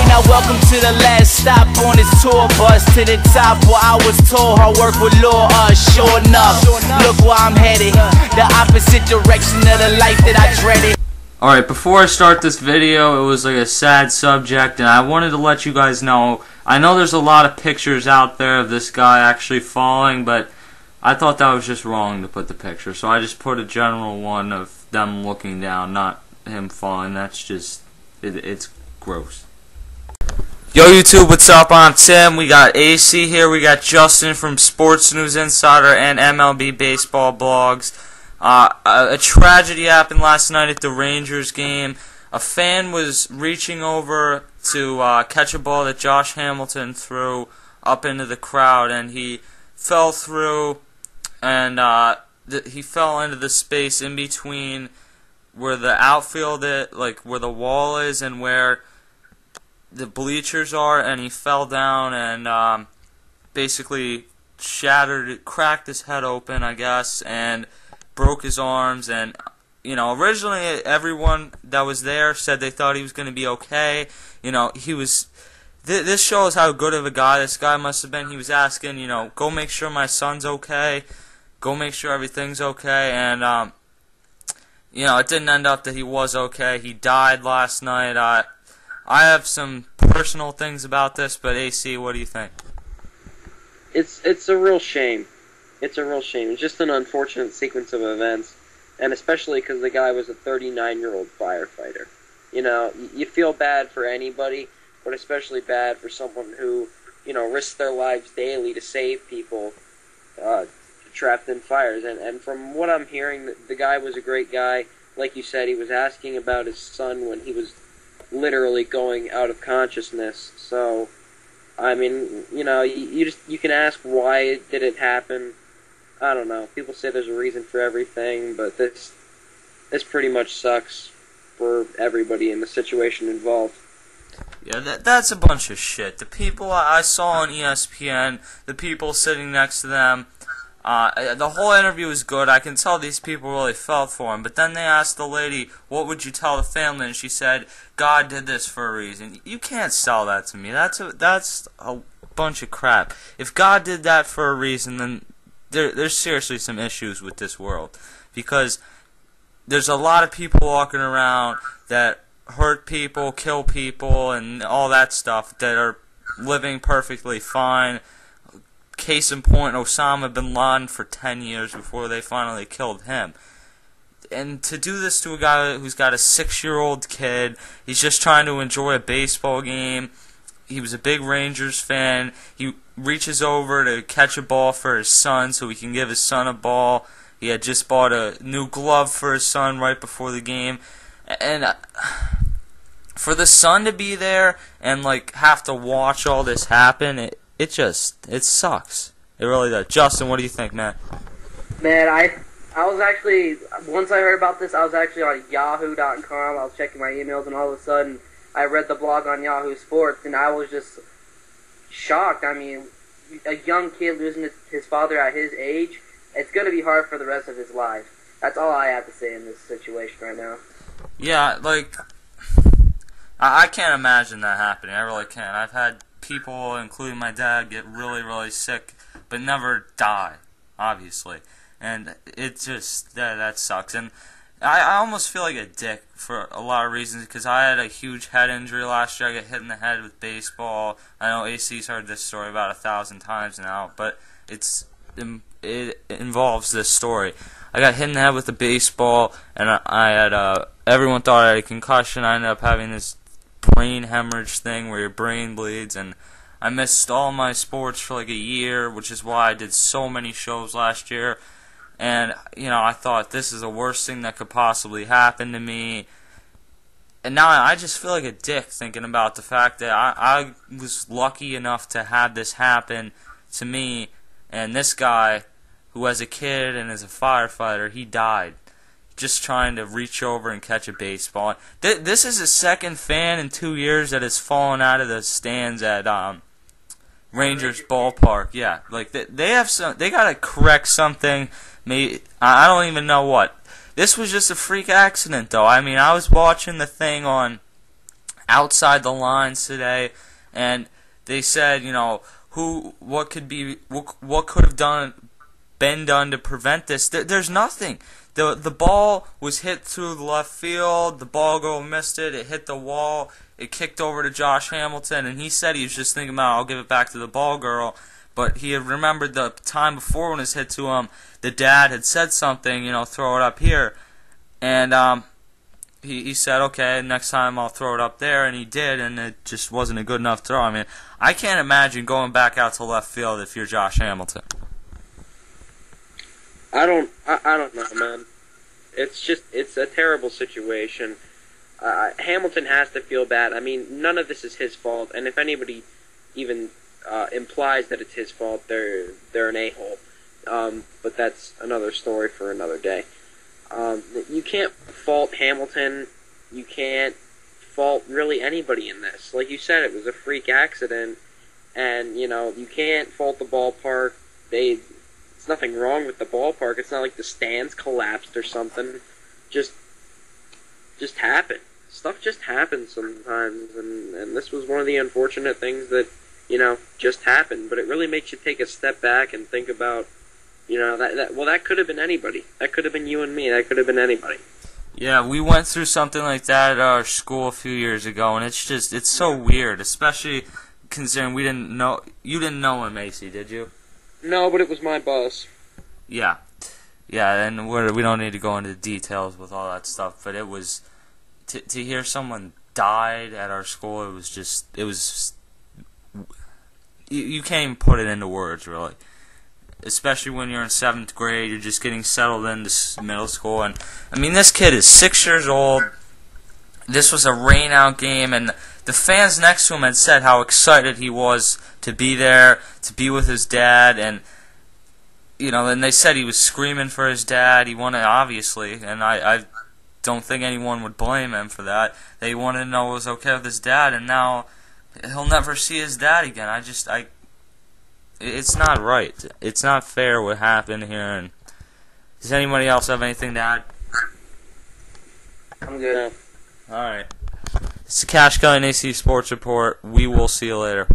Okay, now welcome to the last stop on this tour bus to the top where I was told hard work would lure us. Sure enough, look where I'm headed. The opposite direction of the life that I dreaded. Alright, before I start this video, it was like a sad subject, and I wanted to let you guys know. I know there's a lot of pictures out there of this guy actually falling, but I thought that was just wrong to put the picture, so I just put a general one of them looking down, not him falling. That's just, it, it's gross. Yo YouTube, what's up? I'm Tim. We got AC here. We got Justin from Sports News Insider and MLB Baseball Blogs. Uh, a, a tragedy happened last night at the Rangers game. A fan was reaching over to uh, catch a ball that Josh Hamilton threw up into the crowd, and he fell through, and uh, he fell into the space in between where the outfield, it, like where the wall is, and where the bleachers are, and he fell down and um, basically shattered, cracked his head open, I guess, and broke his arms. And you know, originally everyone that was there said they thought he was going to be okay. You know, he was. Th- this shows how good of a guy this guy must have been. He was asking, you know, go make sure my son's okay, go make sure everything's okay, and um, you know, it didn't end up that he was okay. He died last night. I I have some personal things about this, but AC, what do you think? It's it's a real shame. It's a real shame. It's just an unfortunate sequence of events, and especially because the guy was a 39-year-old firefighter. You know, you feel bad for anybody, but especially bad for someone who, you know, risks their lives daily to save people uh, trapped in fires. And and from what I'm hearing, the guy was a great guy. Like you said, he was asking about his son when he was literally going out of consciousness. So, I mean, you know, you, you just you can ask why did it happen. I don't know. People say there's a reason for everything, but this this pretty much sucks for everybody in the situation involved. Yeah, that, that's a bunch of shit. The people I saw on ESPN, the people sitting next to them, uh, the whole interview was good. I can tell these people really felt for him. But then they asked the lady, "What would you tell the family?" And she said, "God did this for a reason." You can't sell that to me. That's a that's a bunch of crap. If God did that for a reason, then there, there's seriously some issues with this world because there's a lot of people walking around that hurt people, kill people, and all that stuff that are living perfectly fine Case in point, Osama bin Laden for 10 years before they finally killed him. And to do this to a guy who's got a six year old kid, he's just trying to enjoy a baseball game. He was a big Rangers fan. He reaches over to catch a ball for his son so he can give his son a ball. He had just bought a new glove for his son right before the game. And uh, for the son to be there and like have to watch all this happen, it, it just it sucks. It really does. Justin, what do you think, man? Man, I I was actually once I heard about this, I was actually on Yahoo.com. I was checking my emails, and all of a sudden, I read the blog on Yahoo Sports, and I was just shocked. I mean, a young kid losing his, his father at his age, it's going to be hard for the rest of his life. That's all I have to say in this situation right now. Yeah, like I, I can't imagine that happening. I really can't. I've had people, including my dad, get really, really sick, but never die, obviously. And it just that that sucks. And I, I almost feel like a dick for a lot of reasons because I had a huge head injury last year. I got hit in the head with baseball. I know AC's heard this story about a thousand times now, but it's it involves this story. I got hit in the head with a baseball, and I, I had everyone thought I had a concussion. I ended up having this brain hemorrhage thing where your brain bleeds and I missed all my sports for like a year, which is why I did so many shows last year. And you know, I thought this is the worst thing that could possibly happen to me. And now I just feel like a dick thinking about the fact that I, I was lucky enough to have this happen to me, and this guy, who has a kid and is a firefighter, he died just trying to reach over and catch a baseball. Th- this is the second fan in two years that has fallen out of the stands at um, Rangers ballpark. Yeah, like they, they have some. They gotta correct something. Maybe I don't even know what. This was just a freak accident, though. I mean, I was watching the thing on outside the lines today, and they said, you know, who, what could be, what, what could have done, been done to prevent this? There, there's nothing. The the ball was hit through the left field. The ball girl missed it. It hit the wall. It kicked over to Josh Hamilton, and he said he was just thinking about, I'll give it back to the ball girl. But he had remembered the time before when it was hit to him. The dad had said something, you know, throw it up here, and um, he he said, okay, next time I'll throw it up there, and he did, and it just wasn't a good enough throw. I mean, I can't imagine going back out to left field if you're Josh Hamilton. I don't. I, I don't know, man. It's just. It's a terrible situation. Uh, Hamilton has to feel bad. I mean, none of this is his fault, and if anybody even uh, implies that it's his fault, they're they're an a hole. Um, but that's another story for another day. Um, you can't fault Hamilton. You can't fault really anybody in this. Like you said, it was a freak accident, and you know you can't fault the ballpark. They, it's nothing wrong with the ballpark. It's not like the stands collapsed or something. Just, just happened. Stuff just happens sometimes, and and this was one of the unfortunate things that you know just happened. But it really makes you take a step back and think about you know that, that well that could have been anybody. That could have been you and me. That could have been anybody. Yeah, we went through something like that at our school a few years ago, and it's just it's so weird, especially considering we didn't know you didn't know him, Macy, did you? No, but it was my boss. Yeah, yeah, and we're, we don't need to go into details with all that stuff, but it was to to hear someone died at our school. It was just it was you, you can't even put it into words, really especially when you're in seventh grade, you're just getting settled into middle school. And I mean, this kid is six years old. This was a rainout game, and the fans next to him had said how excited he was to be there, to be with his dad, and you know, and they said he was screaming for his dad. He wanted, obviously, and I, I don't think anyone would blame him for that. They wanted to know it was okay with his dad, and now he'll never see his dad again. I just, I it's not right. It's not fair what happened here. And does anybody else have anything to add? I'm good. All right. It's the Cash Guy and AC Sports Report. We will see you later.